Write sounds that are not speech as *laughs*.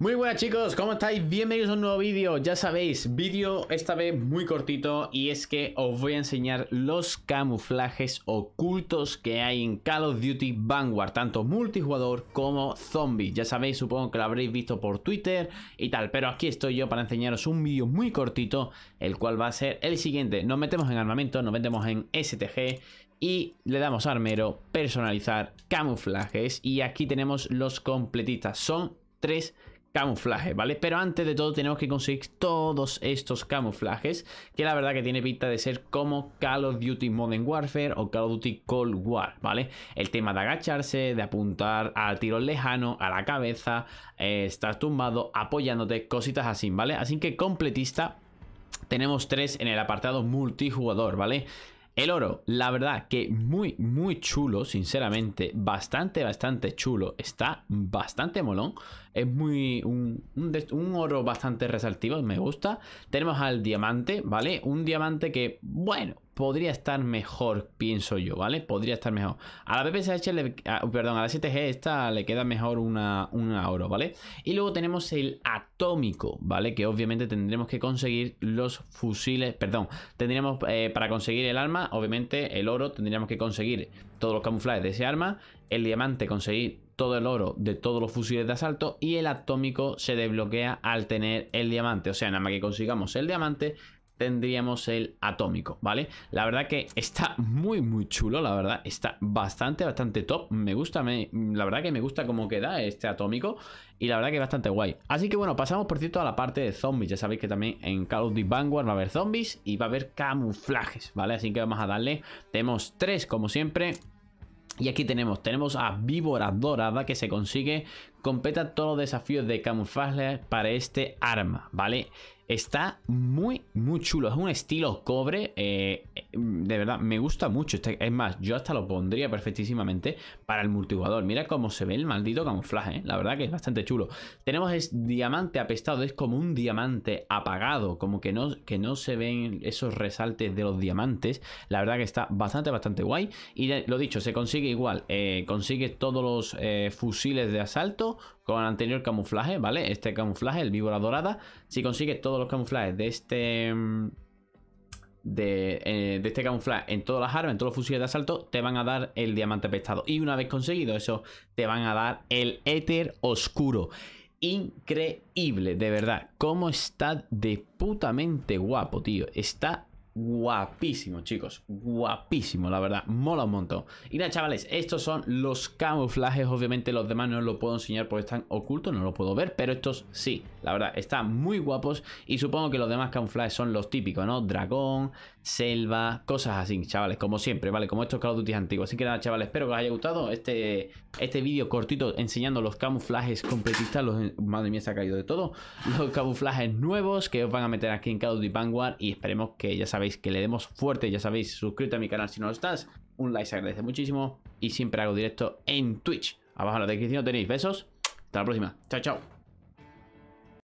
Muy buenas chicos, ¿cómo estáis? Bienvenidos a un nuevo vídeo, ya sabéis, vídeo esta vez muy cortito y es que os voy a enseñar los camuflajes ocultos que hay en Call of Duty Vanguard, tanto multijugador como zombie. Ya sabéis, supongo que lo habréis visto por Twitter y tal, pero aquí estoy yo para enseñaros un vídeo muy cortito, el cual va a ser el siguiente. Nos metemos en armamento, nos metemos en STG y le damos armero, personalizar, camuflajes y aquí tenemos los completistas, son tres camuflaje, ¿vale? Pero antes de todo tenemos que conseguir todos estos camuflajes, que la verdad que tiene pinta de ser como Call of Duty Modern Warfare o Call of Duty Cold War, ¿vale? El tema de agacharse, de apuntar al tiro lejano, a la cabeza, eh, estar tumbado, apoyándote, cositas así, ¿vale? Así que completista tenemos tres en el apartado multijugador, ¿vale? El oro, la verdad que muy, muy chulo, sinceramente, bastante, bastante chulo. Está bastante molón. Es muy, un, un, oro bastante resaltivo, me gusta. Tenemos al diamante, ¿vale? Un diamante que, bueno, podría estar mejor, pienso yo, ¿vale? Podría estar mejor. A la PPSH, le, perdón, a la STG esta le queda mejor una, una oro, ¿vale? Y luego tenemos el atómico, ¿vale? Que obviamente tendremos que conseguir los fusiles, perdón, tendríamos eh, para conseguir el arma, obviamente el oro, tendríamos que conseguir todos los camuflajes de ese arma, el diamante conseguir todo el oro de todos los fusiles de asalto y el atómico se desbloquea al tener el diamante. O sea, nada más que consigamos el diamante, tendríamos el atómico, ¿vale? La verdad que está *laughs* muy, muy chulo, la verdad. Está bastante, bastante top. Me gusta, me, la verdad que me gusta cómo queda este atómico. Y la verdad que es bastante guay. Así que bueno, pasamos por cierto a la parte de zombies. Ya sabéis que también en Call of Duty Vanguard va a haber zombies y va a haber camuflajes, ¿vale? Así que vamos a darle. Tenemos tres como siempre. Y aquí tenemos, tenemos a Víbora Dorada que se consigue, completa todos los desafíos de camuflaje para este arma, ¿vale? Está muy, muy chulo. Es un estilo cobre. Eh, de verdad, me gusta mucho. Este, es más, yo hasta lo pondría perfectísimamente para el multijugador. Mira cómo se ve el maldito camuflaje. ¿eh? La verdad que es bastante chulo. Tenemos es diamante apestado. Es como un diamante apagado. Como que no, que no se ven esos resaltes de los diamantes. La verdad que está bastante, bastante guay. Y lo dicho, se consigue igual. Eh, consigue todos los fusiles de asalto con el anterior camuflaje, ¿vale? Este camuflaje, el víbora dorada. Si consigues todos los camuflajes de este... Mm, eh, de, este camuflaje en todas las armas, en todos los fusiles de asalto, te van a dar el diamante pestado. Y una vez conseguido eso, te van a dar el éter oscuro. Increíble, de verdad. Cómo está de putamente guapo, tío. Está guapísimo, chicos. Guapísimo, la verdad. Mola un montón. Y nada, chavales, estos son los camuflajes. Obviamente los demás no os lo puedo enseñar porque están ocultos, no los puedo ver. Pero estos sí, la verdad, están muy guapos. Y supongo que los demás camuflajes son los típicos, ¿no? Dragón, selva, cosas así, chavales. Como siempre, ¿vale? Como estos Call of Duty antiguos. Así que nada, chavales, espero que os haya gustado este, este vídeo cortito enseñando los camuflajes completistas. Los, madre mía, se ha caído de todo. Los camuflajes nuevos que os van a meter aquí en Call of Duty Vanguard. Y esperemos que ya que le demos fuerte, ya sabéis, suscríbete a mi canal si no lo estás, un like se agradece muchísimo y siempre hago directo en Twitch. Abajo en la descripción tenéis besos. Hasta la próxima. Chao, chao.